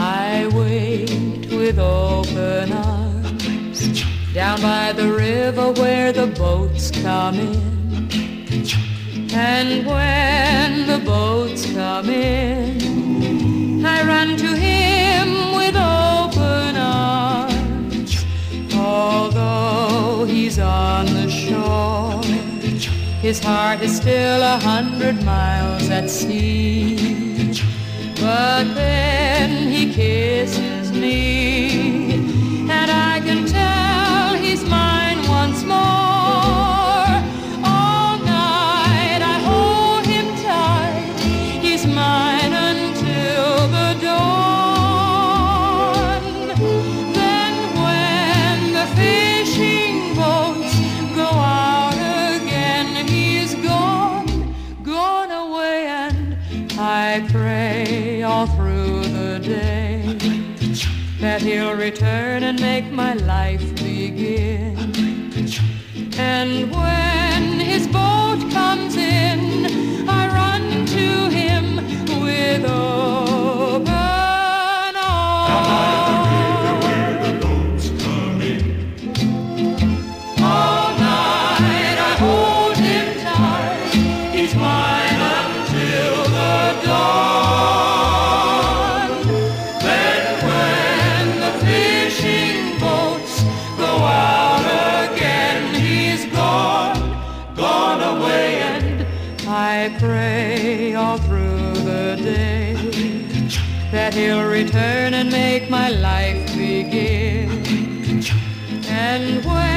I wait with open arms down by the river where the boats come in. And when the on the shore, his heart is still a hundred miles at sea. But then he kisses me, I pray all through the day that he'll return and make my life begin. I pray all through the day that he'll return and make my life begin. And when